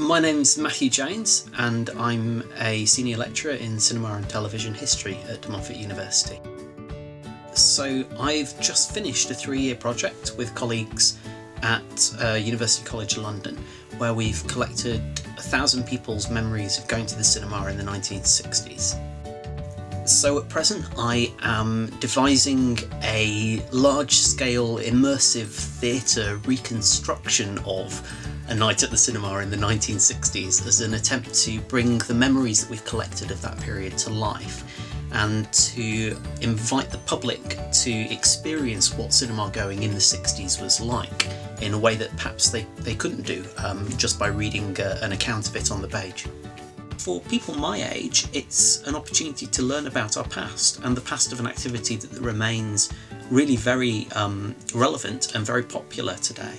My name's Matthew Jones, and I'm a senior lecturer in cinema and television history at Montfort University. So, I've just finished a three year project with colleagues at uh, University College London where we've collected a thousand people's memories of going to the cinema in the 1960s. So at present, I am devising a large scale immersive theatre reconstruction of a night at the cinema in the 1960s as an attempt to bring the memories that we've collected of that period to life and to invite the public to experience what cinema going in the 60s was like in a way that perhaps they, they couldn't do um, just by reading uh, an account of it on the page. For people my age, it's an opportunity to learn about our past and the past of an activity that remains really very um, relevant and very popular today.